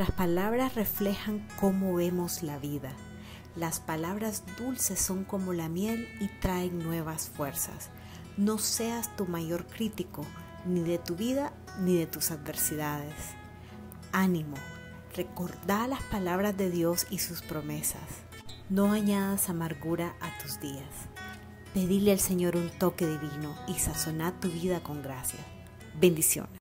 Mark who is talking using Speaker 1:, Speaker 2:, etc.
Speaker 1: Nuestras palabras reflejan cómo vemos la vida. Las palabras dulces son como la miel y traen nuevas fuerzas. No seas tu mayor crítico, ni de tu vida ni de tus adversidades. Ánimo, recordá las palabras de Dios y sus promesas. No añadas amargura a tus días. Pedile al Señor un toque divino y sazoná tu vida con gracia. Bendiciones.